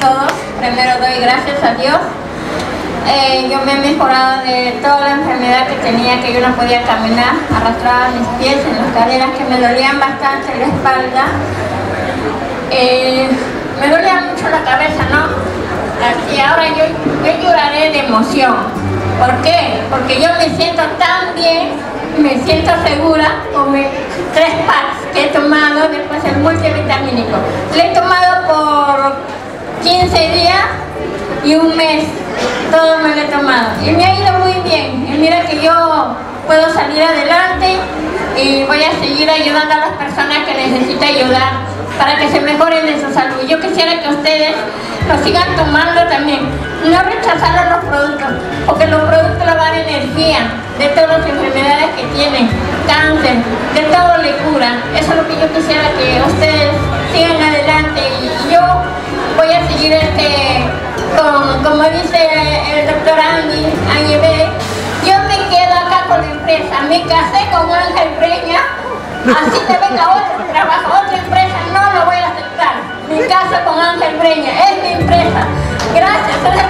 todos. Primero doy gracias a Dios. Eh, yo me he mejorado de toda la enfermedad que tenía, que yo no podía caminar, arrastraba mis pies en las caderas que me dolían bastante la espalda. Eh, me dolía mucho la cabeza, ¿no? Y ahora yo, lloraré de emoción. ¿Por qué? Porque yo me siento tan bien, me siento segura con tres packs que he tomado, después el multivitamínico. Le he tomado 15 días y un mes, todo me lo he tomado. Y me ha ido muy bien. Y mira que yo puedo salir adelante y voy a seguir ayudando a las personas que necesitan ayudar para que se mejoren en su salud. Yo quisiera que ustedes lo sigan tomando también. No rechazar los productos, porque los productos le dan energía de todas las enfermedades que tienen, cáncer, de todo le cura. Eso es lo que yo quisiera que ustedes como dice el doctor B, yo me quedo acá con la empresa, me casé con Ángel Breña, así te venga otro trabajo, otra empresa, no lo voy a aceptar. Mi casa con Ángel Breña, es mi empresa. Gracias.